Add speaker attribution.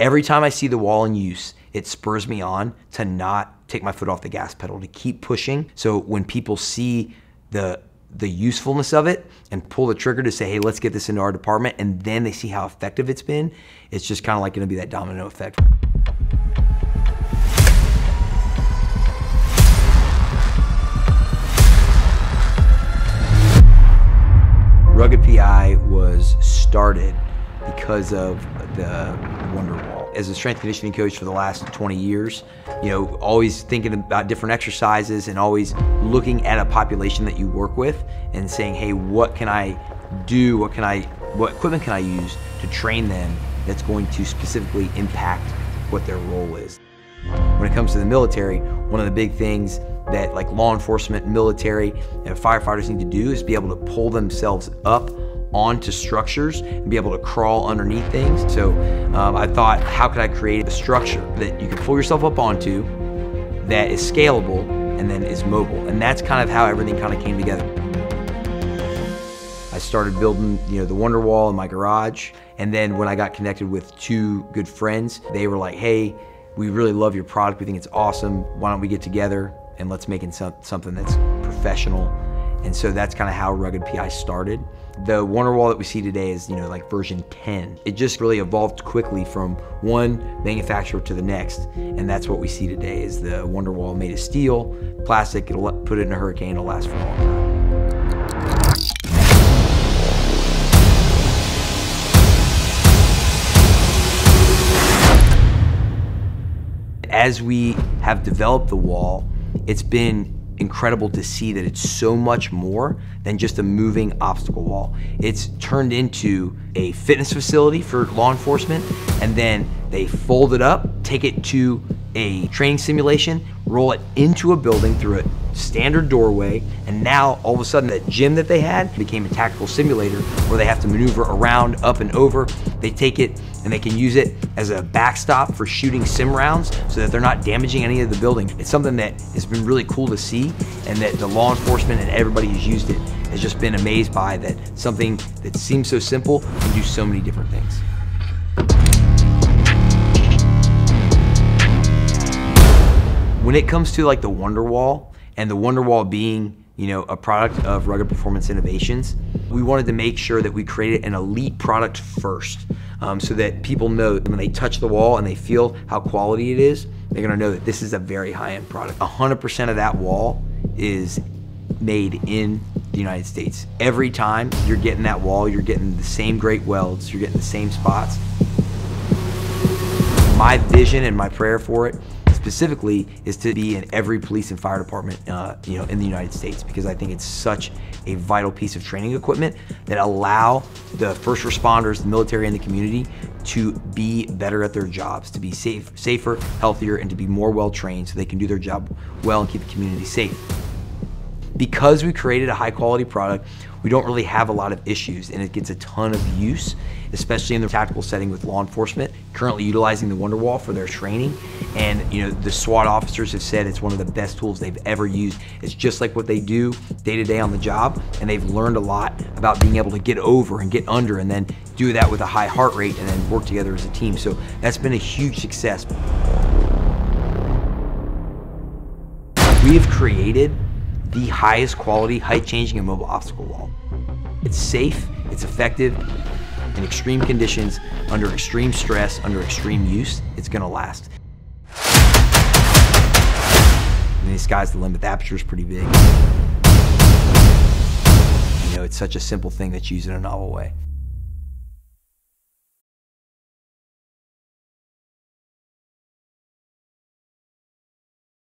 Speaker 1: Every time I see the wall in use, it spurs me on to not take my foot off the gas pedal, to keep pushing. So when people see the the usefulness of it and pull the trigger to say, hey, let's get this into our department, and then they see how effective it's been, it's just kind of like gonna be that domino effect. Rugged PI was started because of the Wunder Wall. As a strength conditioning coach for the last 20 years, you know, always thinking about different exercises and always looking at a population that you work with and saying, hey, what can I do? What can I, what equipment can I use to train them that's going to specifically impact what their role is? When it comes to the military, one of the big things that like law enforcement, military, and firefighters need to do is be able to pull themselves up onto structures and be able to crawl underneath things. So um, I thought, how could I create a structure that you can pull yourself up onto that is scalable and then is mobile? And that's kind of how everything kind of came together. I started building, you know, the Wunder Wall in my garage. And then when I got connected with two good friends, they were like, hey, we really love your product. We think it's awesome. Why don't we get together and let's make it something that's professional. And so that's kind of how Rugged PI started. The Wunder Wall that we see today is, you know, like version 10. It just really evolved quickly from one manufacturer to the next. And that's what we see today is the Wunder Wall made of steel, plastic, it'll put it in a hurricane, it'll last for a long time. As we have developed the wall, it's been incredible to see that it's so much more than just a moving obstacle wall. It's turned into a fitness facility for law enforcement, and then they fold it up, take it to a training simulation, roll it into a building through a standard doorway, and now all of a sudden that gym that they had became a tactical simulator where they have to maneuver around, up and over. They take it and they can use it as a backstop for shooting sim rounds so that they're not damaging any of the building. It's something that has been really cool to see and that the law enforcement and everybody who's used it has just been amazed by that something that seems so simple can do so many different things. When it comes to like the Wunder Wall and the Wunder Wall being you know, a product of Rugged Performance Innovations, we wanted to make sure that we created an elite product first um, so that people know when they touch the wall and they feel how quality it is, they're gonna know that this is a very high-end product. 100% of that wall is made in the United States. Every time you're getting that wall, you're getting the same great welds, you're getting the same spots. My vision and my prayer for it specifically is to be in every police and fire department uh, you know, in the United States because I think it's such a vital piece of training equipment that allow the first responders, the military, and the community to be better at their jobs, to be safe, safer, healthier, and to be more well trained so they can do their job well and keep the community safe. Because we created a high quality product, we don't really have a lot of issues and it gets a ton of use, especially in the tactical setting with law enforcement, currently utilizing the Wunder Wall for their training. And you know, the SWAT officers have said it's one of the best tools they've ever used. It's just like what they do day to day on the job. And they've learned a lot about being able to get over and get under and then do that with a high heart rate and then work together as a team. So that's been a huge success. We have created the highest quality height changing and mobile obstacle wall. It's safe, it's effective, in extreme conditions, under extreme stress, under extreme use, it's gonna last. The sky's the limit, the aperture is pretty big. You know, it's such a simple thing that's used in a novel way.